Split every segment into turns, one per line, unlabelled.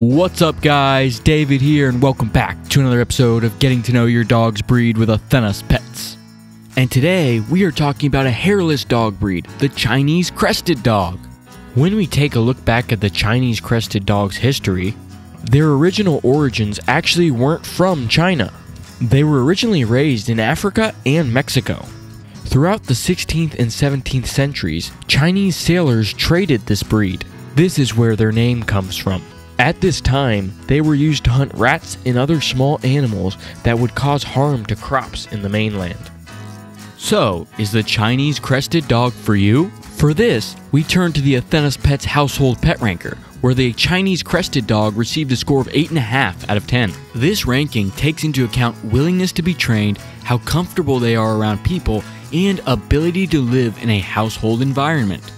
What's up, guys? David here, and welcome back to another episode of Getting to Know Your Dog's Breed with Athenas Pets. And today we are talking about a hairless dog breed, the Chinese Crested Dog. When we take a look back at the Chinese Crested Dog's history, their original origins actually weren't from China. They were originally raised in Africa and Mexico. Throughout the 16th and 17th centuries, Chinese sailors traded this breed. This is where their name comes from. At this time, they were used to hunt rats and other small animals that would cause harm to crops in the mainland. So, is the Chinese crested dog for you? For this, we turn to the Athenas Pets Household Pet Ranker, where the Chinese crested dog received a score of 8.5 out of 10. This ranking takes into account willingness to be trained, how comfortable they are around people, and ability to live in a household environment.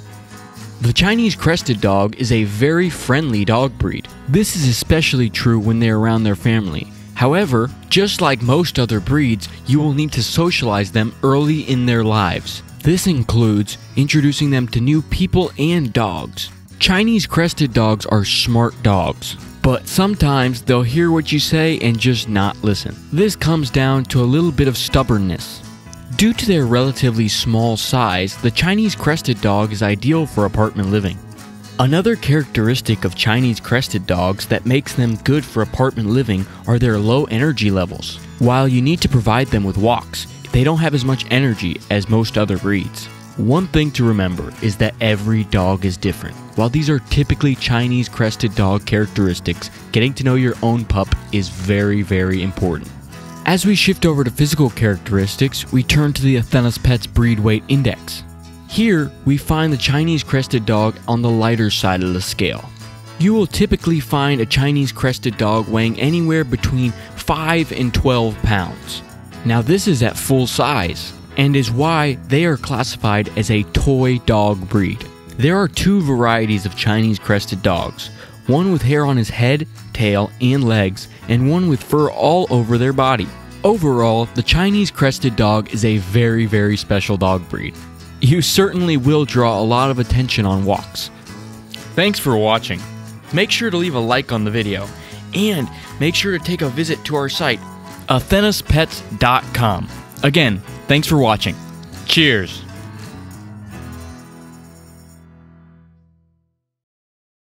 The Chinese Crested Dog is a very friendly dog breed. This is especially true when they're around their family. However, just like most other breeds, you will need to socialize them early in their lives. This includes introducing them to new people and dogs. Chinese Crested Dogs are smart dogs, but sometimes they'll hear what you say and just not listen. This comes down to a little bit of stubbornness. Due to their relatively small size, the Chinese crested dog is ideal for apartment living. Another characteristic of Chinese crested dogs that makes them good for apartment living are their low energy levels. While you need to provide them with walks, they don't have as much energy as most other breeds. One thing to remember is that every dog is different. While these are typically Chinese crested dog characteristics, getting to know your own pup is very, very important. As we shift over to physical characteristics, we turn to the Athenas Pets Breed Weight Index. Here, we find the Chinese crested dog on the lighter side of the scale. You will typically find a Chinese crested dog weighing anywhere between 5 and 12 pounds. Now, this is at full size, and is why they are classified as a toy dog breed. There are two varieties of Chinese crested dogs one with hair on his head, tail, and legs, and one with fur all over their body. Overall, the Chinese crested dog is a very, very special dog breed. You certainly will draw a lot of attention on walks. Thanks for watching. Make sure to leave a like on the video, and make sure to take a visit to our site, athenaspets.com. Again, thanks for watching. Cheers.